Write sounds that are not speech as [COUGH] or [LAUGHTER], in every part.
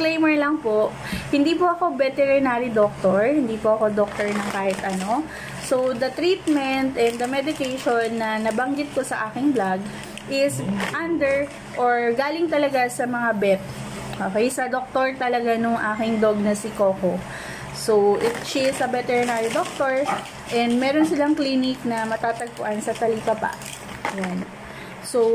disclaimer lang po, hindi po ako veterinary doctor, hindi po ako doctor ng kahit ano. So, the treatment and the medication na nabanggit ko sa aking vlog is under or galing talaga sa mga vet. Okay, sa doktor talaga nung aking dog na si Coco. So, it, she is a veterinary doctor and meron silang clinic na matatagpuan sa Talipapa. Yan. So,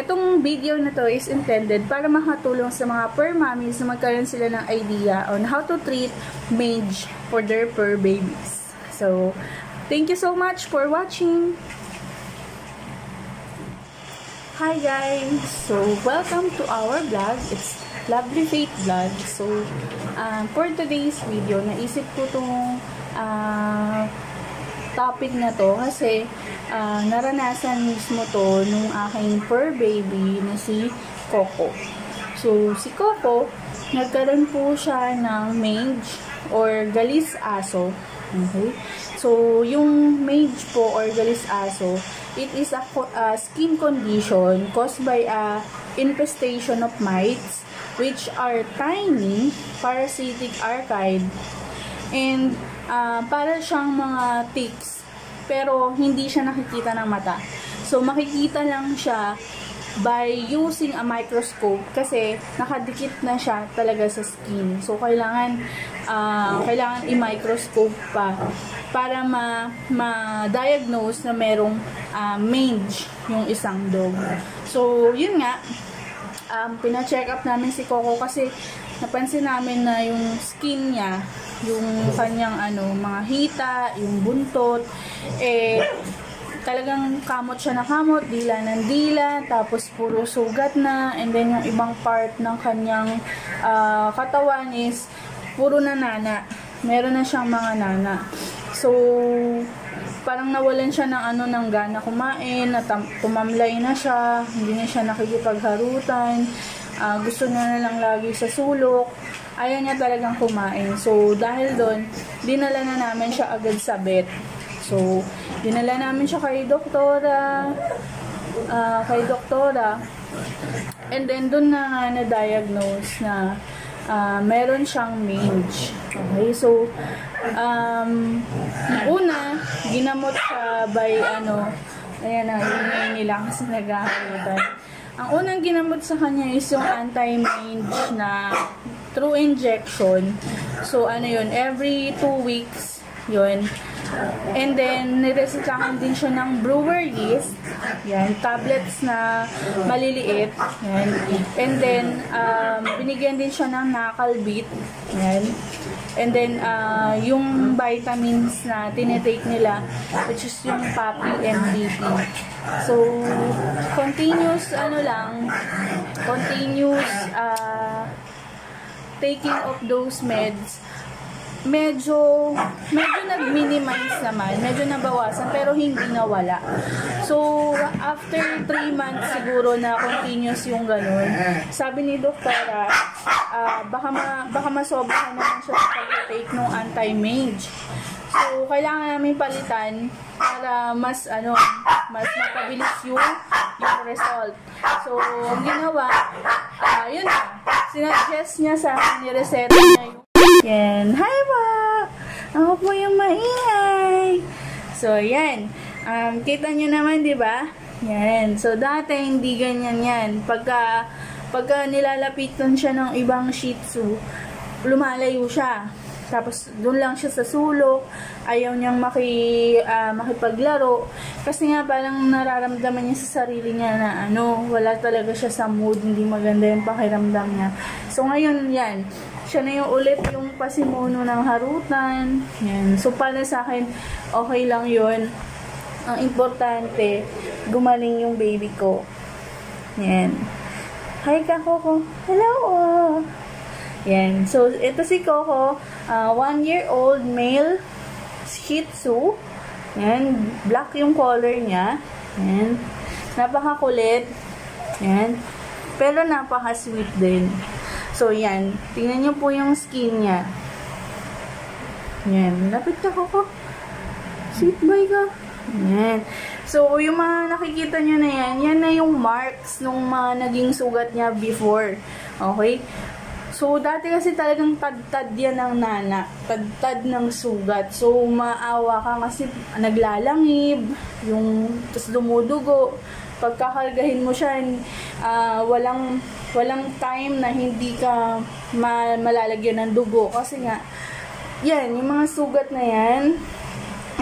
itong video na to is intended para makatulong sa mga fur mommies na magkaroon sila ng idea on how to treat mange for their fur babies. So, thank you so much for watching. Hi guys! So, welcome to our vlog. It's Lovely Faith Vlog. So, uh, for today's video, naisip ko itong uh, topic na to kasi uh, naranasan mismo to nung aking fur baby na si Coco. So, si Coco, nagkaroon po siya ng mange or galis aso. Okay? So, yung mange po or galis aso, It is a, a skin condition caused by a infestation of mites which are tiny parasitic archaid and uh, para siyang mga ticks pero hindi siya nakikita ng mata. So makikita lang siya by using a microscope kasi nakadikit na siya talaga sa skin. So, kailangan uh, kailangan i-microscope pa para ma-diagnose ma na merong uh, mange yung isang dog. So, yun nga, um, pina-check up namin si Coco kasi napansin namin na yung skin niya, yung kanyang ano, mga hita, yung buntot, eh, talagang kamot siya na kamot, dila ng dila, tapos puro sugat na, and then yung ibang part ng kanyang uh, katawan is puro nanana. Meron na siyang mga nana. So, parang nawalan siya ng ano ng gana kumain, natam, tumamlay na siya, hindi na siya nakikipagharutan, uh, gusto niya na lang lagi sa sulok, ayaw niya talagang kumain. So, dahil doon, dinala na namin siya agad sa vet. So, dinala namin siya kay doktora, uh, kay doktora, and then doon na na-diagnose na uh, meron siyang mange. Okay, so, um, una, ginamot siya by, ano, ayan na, yun nila kasi naghahalutan. Ang unang ginamot sa kanya is yung anti-mange na through injection. So, ano yun, every two weeks, yun, And then, niresitahan din siya ng brewer yeast. Yan, tablets na maliliit. Yan. And then, um, binigyan din siya ng beat. Yan. And then, uh, yung vitamins na tinitake nila, which is yung PAPI MDT. So, continuous, ano lang, continuous uh, taking of those meds medyo medyo nag-minimize naman, medyo nabawasan pero hindi nawala. So after 3 months siguro na continuous yung ganun, sabi ni doktora, uh, baka ma, baka masobrahan naman siya sa pag-take ng anti-mange. So kailangan namin palitan para mas ano, mas mapabilis yung yung result. So ang ginawa, uh, yun na, sinuggest niya sa akin, ni-reset niya yung yan. Hi po! Ako po yung maingay. So, yan. Um, kita nyo naman, di ba? Yan. So, dati hindi ganyan yan. Pagka, pagka nilalapitan siya ng ibang shih tzu, lumalayo siya. Tapos, doon lang siya sa sulok. Ayaw niyang maki, uh, makipaglaro. Kasi nga, parang nararamdaman niya sa sarili niya na ano, wala talaga siya sa mood. Hindi maganda yung pakiramdam niya. So, ngayon, yan siya na yung ulit yung pasimuno ng harutan. Yan. So, para sa akin, okay lang yun. Ang importante, gumaling yung baby ko. Yan. Hi ka, Coco. Hello! Yan. So, ito si Coco, uh, one year old male Shih Tzu. Yan. Black yung color niya. Yan. Napakakulit. Yan. Pero napaka-sweet din. So, yan. Tingnan nyo po yung skin niya. Yan. Lapit ka ko. Sweet boy ka. Yan. So, yung mga nakikita nyo na yan, yan na yung marks nung mga naging sugat niya before. Okay? So, dati kasi talagang tad-tad yan ng nana. Tad-tad ng sugat. So, maawa ka kasi naglalangib, yung, tapos dumudugo. Pagkakargahin mo siya, uh, walang, walang time na hindi ka ma malalagyan ng dugo. Kasi nga, yan, yung mga sugat na yan,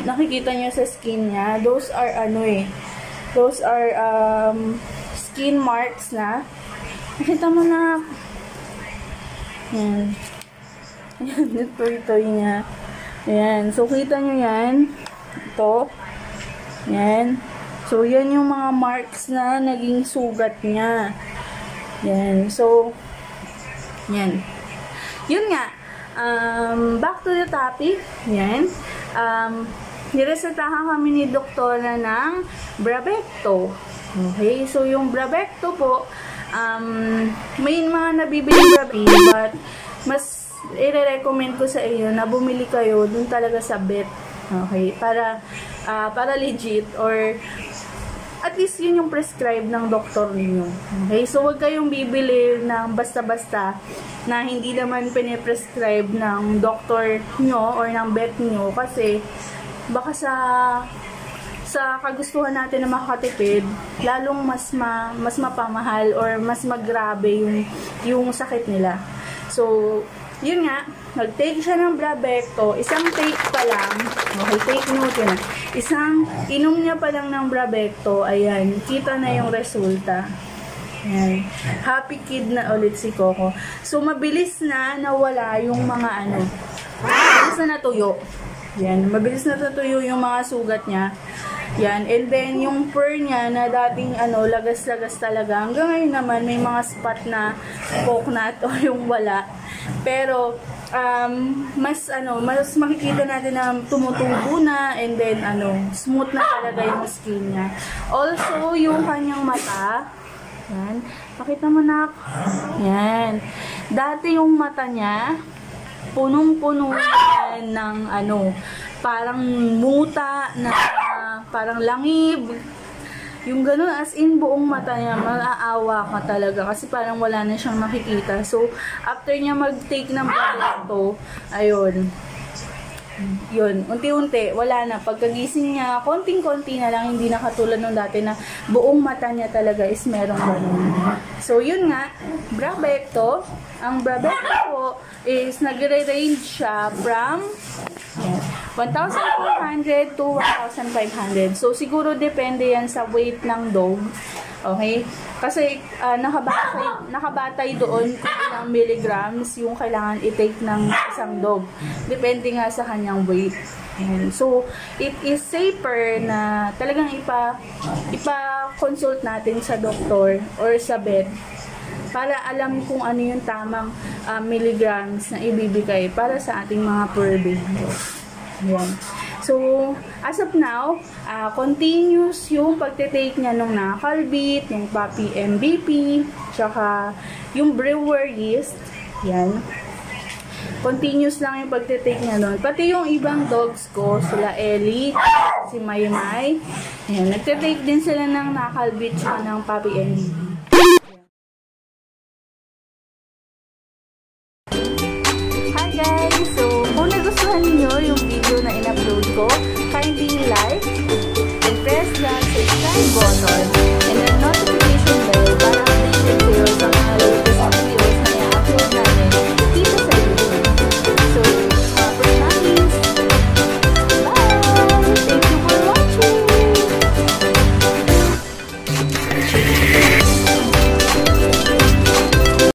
nakikita niyo sa skin niya, those are ano eh, those are um, skin marks na. Nakita mo na, yan. [LAUGHS] Yan, ito-itoy niya. Yan. So, kita nyo yan. Ito. Yan. So, yan yung mga marks na naging sugat niya. Yan. So, yan. Yun nga. Um, back to the topic. Yan. Um, niresetahan kami ni doktora ng Bravecto. Okay. So, yung Bravecto po, um, may mga nabibili grabe, but mas i-recommend ko sa inyo na bumili kayo dun talaga sa bet. Okay? Para, uh, para legit or at least yun yung prescribe ng doktor ninyo. Okay? So, wag kayong bibili ng basta-basta na hindi naman piniprescribe ng doktor nyo or ng vet nyo kasi baka sa sa kagustuhan natin na makatipid, lalong mas ma, mas mapamahal or mas magrabe yung yung sakit nila. So, yun nga, nag-take siya ng Brabecto, isang take pa lang, okay, take note yun, isang inom niya pa lang ng Brabecto, ayan, kita na yung resulta. Ayan. Happy kid na ulit si Coco. So, mabilis na nawala yung mga ano, mabilis na natuyo. Yan, mabilis na natuyo yung mga sugat niya. Yan. And then, yung fur niya na dating ano, lagas-lagas talaga. Hanggang ngayon naman, may mga spot na poke nut [LAUGHS] o yung wala. Pero, um, mas ano, mas makikita natin na tumutubo na and then ano, smooth na talaga yung skin niya. Also, yung kanyang mata, yan, makita mo na, yan. Dati yung mata niya, punong-puno ng ano, parang muta na parang langib. Yung ganun, as in, buong mata niya, maaawa ka talaga kasi parang wala na siyang makikita. So, after niya mag-take ng to, ayun, yun, unti-unti, wala na. Pagkagising niya, konting-konti na lang, hindi na katulad nung dati na buong mata niya talaga is merong ganun. So, yun nga, Brabecto, ang Brabecto po is nagre-range siya from 1,400 to 1,500. So, siguro depende yan sa weight ng dog. Okay? Kasi uh, nakabatay, nakabatay doon kung ilang milligrams yung kailangan i-take ng isang dog. Depende nga sa kanyang weight. Ayan. So, it is safer na talagang ipa, ipa-consult natin sa doktor or sa vet para alam kung ano yung tamang uh, milligrams na ibibigay para sa ating mga fur babies. Yan. So, as of now, uh, continuous yung pagte-take niya nung nakalbit, yung Papi MVP, tsaka yung brewer yeast. Yan. Continuous lang yung pagte-take niya nun. Pati yung ibang dogs ko, sila Ellie, si Maymay. Yan. Nagte-take din sila ng nakalbit tsaka ng Papi MVP.